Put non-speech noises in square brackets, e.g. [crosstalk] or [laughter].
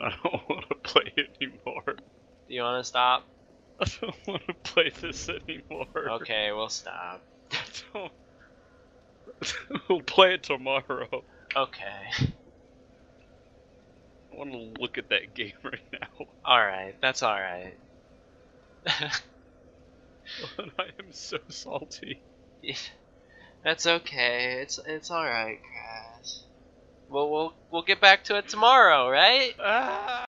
I don't [laughs] want to play anymore. Do you want to stop? I don't want to play this anymore. Okay, we'll stop. [laughs] [laughs] We'll play it tomorrow. Okay. I want to look at that game right now. Alright, that's alright. I am so salty. that's okay. It's it's alright, Crash. Well, we'll we'll get back to it tomorrow, right? Ah!